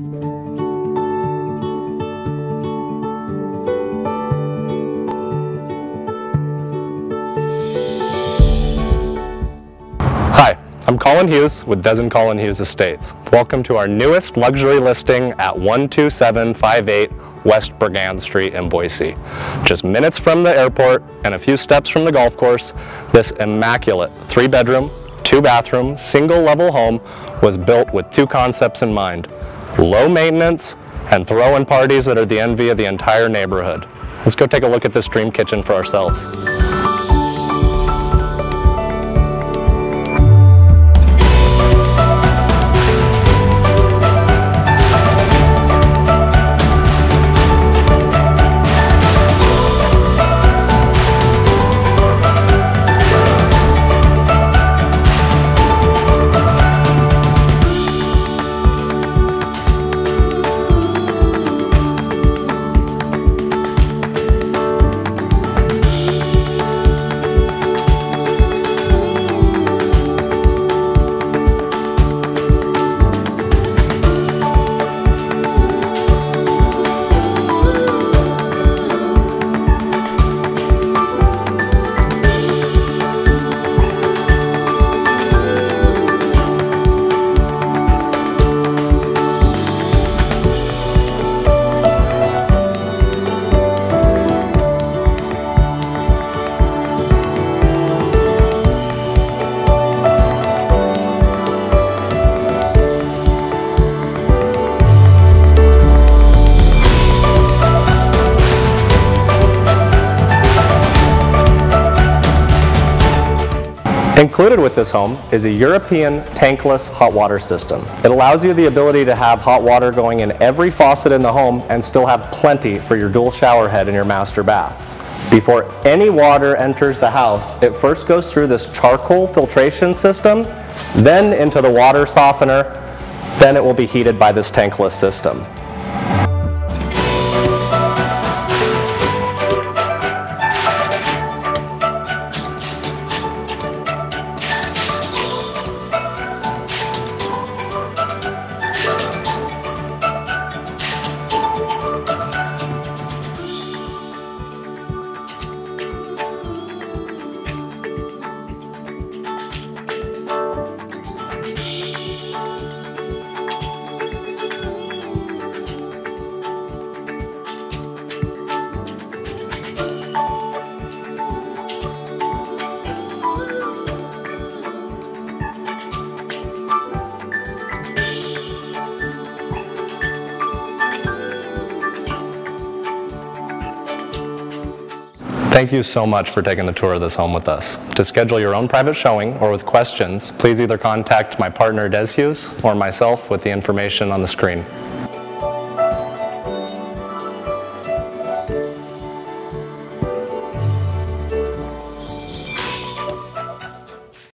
Hi, I'm Colin Hughes with Des and Colin Hughes Estates. Welcome to our newest luxury listing at 12758 West Berghan Street in Boise. Just minutes from the airport and a few steps from the golf course, this immaculate three bedroom, two bathroom, single level home was built with two concepts in mind. Low maintenance and throw-in parties that are the envy of the entire neighborhood. Let's go take a look at this dream kitchen for ourselves. Included with this home is a European tankless hot water system. It allows you the ability to have hot water going in every faucet in the home and still have plenty for your dual shower head in your master bath. Before any water enters the house, it first goes through this charcoal filtration system, then into the water softener, then it will be heated by this tankless system. Thank you so much for taking the tour of this home with us. To schedule your own private showing or with questions, please either contact my partner Des Hughes or myself with the information on the screen.